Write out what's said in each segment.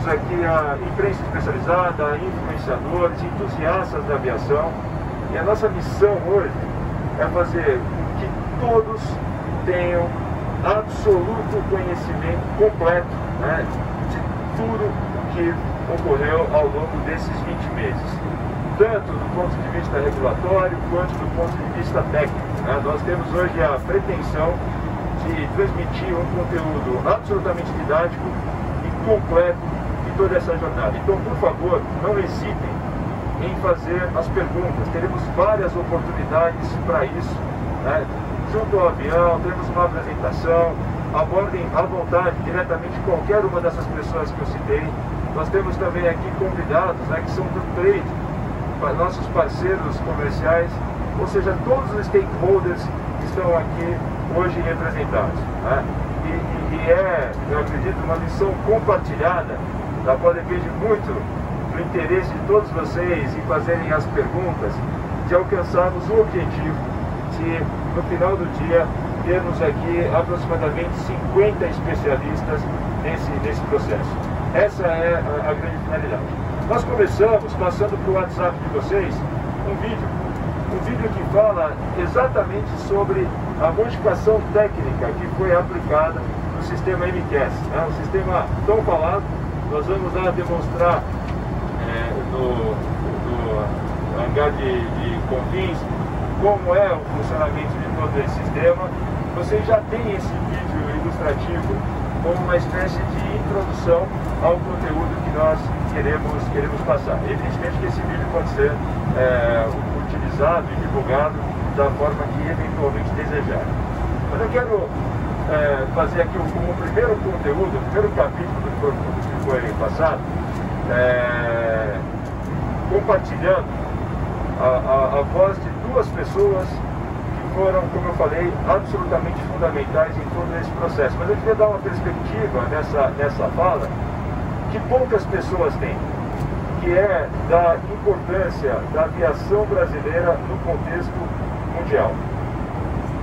temos aqui a imprensa especializada, influenciadores, entusiastas da aviação. E a nossa missão hoje é fazer com que todos tenham absoluto conhecimento completo né, de tudo o que ocorreu ao longo desses 20 meses, tanto do ponto de vista regulatório quanto do ponto de vista técnico. Né? Nós temos hoje a pretensão de transmitir um conteúdo absolutamente didático e completo toda essa jornada. Então, por favor, não hesitem em fazer as perguntas. Teremos várias oportunidades para isso. Né? Junto ao avião, teremos uma apresentação, abordem à vontade diretamente qualquer uma dessas pessoas que eu citei. Nós temos também aqui convidados né, que são do trade, nossos parceiros comerciais, ou seja, todos os stakeholders estão aqui hoje representados. Né? E, e, e, é, eu acredito, uma missão compartilhada, da qual depende muito do interesse de todos vocês em fazerem as perguntas, de alcançarmos o objetivo de, no final do dia, termos aqui aproximadamente 50 especialistas nesse, nesse processo. Essa é a, a grande finalidade. Nós começamos passando para o WhatsApp de vocês um vídeo, um vídeo que fala exatamente sobre a modificação técnica que foi aplicada no sistema MQS. É um sistema tão falado, nós vamos lá demonstrar é, no, no hangar de, de Confins como é o funcionamento de todo esse sistema você já tem esse vídeo ilustrativo como uma espécie de introdução ao conteúdo que nós queremos, queremos passar. Evidentemente que esse vídeo pode ser é, utilizado e divulgado da forma que eventualmente desejar. Mas eu quero é, fazer aqui como primeiro conteúdo, o primeiro capítulo do que foi passado, é, compartilhando a, a, a voz de duas pessoas foram, como eu falei, absolutamente fundamentais em todo esse processo. Mas eu queria dar uma perspectiva nessa, nessa fala que poucas pessoas têm, que é da importância da aviação brasileira no contexto mundial.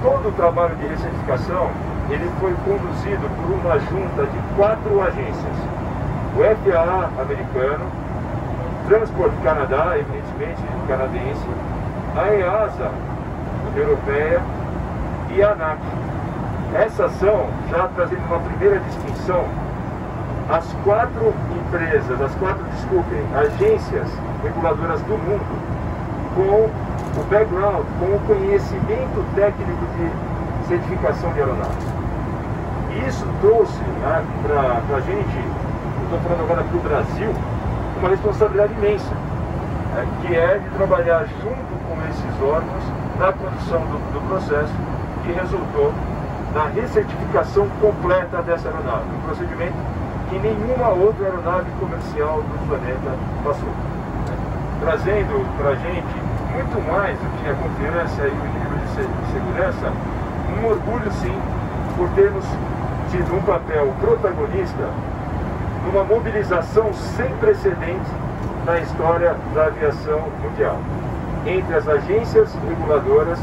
Todo o trabalho de recertificação ele foi conduzido por uma junta de quatro agências. O FAA americano, Transport Canadá, evidentemente canadense, a EASA Europeia e a ANAC. Essa ação, já trazendo uma primeira distinção, as quatro empresas, as quatro, desculpem, agências reguladoras do mundo, com o background, com o conhecimento técnico de certificação de aeronaves. Isso trouxe né, para a gente, estou falando agora para o Brasil, uma responsabilidade imensa, né, que é de trabalhar junto com esses órgãos na condução do, do processo que resultou na recertificação completa dessa aeronave, um procedimento que nenhuma outra aeronave comercial do planeta passou. Trazendo para a gente muito mais do que a confiança e o nível de segurança, um orgulho sim por termos tido um papel protagonista numa mobilização sem precedentes na história da aviação mundial entre as agências reguladoras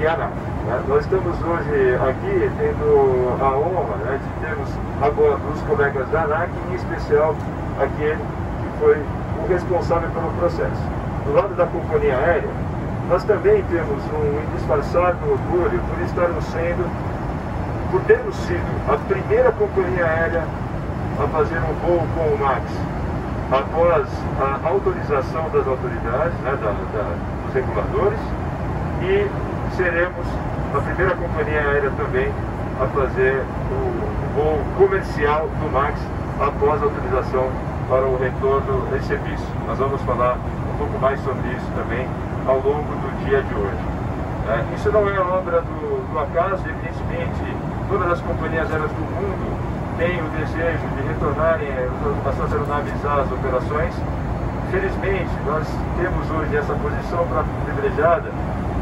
e a ANAC. Né? Nós estamos hoje aqui tendo a honra né, de termos agora os colegas da ANAC, em especial aquele que foi o responsável pelo processo. Do lado da companhia aérea, nós também temos um indispensável orgulho por estarmos sendo, por termos sido a primeira companhia aérea a fazer um voo com o MAX após a autorização das autoridades, né, da, da, dos reguladores, e seremos a primeira companhia aérea também a fazer o voo comercial do MAX após a autorização para o retorno desse serviço. Nós vamos falar um pouco mais sobre isso também ao longo do dia de hoje. É, isso não é obra do, do acaso, evidentemente, todas as companhias aéreas do mundo têm o desejo de retornarem eh, as suas aeronaves às operações. Felizmente, nós temos hoje essa posição privilegiada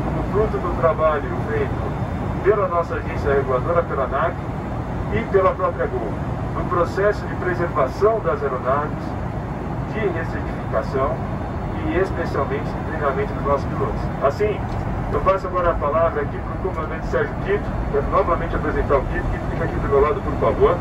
como fruto do trabalho feito pela nossa agência reguladora, pela ANAC e pela própria Gol, no processo de preservação das aeronaves, de recertificação e especialmente de treinamento dos nossos pilotos. Assim, eu passo agora a palavra aqui para o comandante Sérgio Quito, quero novamente apresentar o Quito, Quito fica aqui do meu lado, por favor.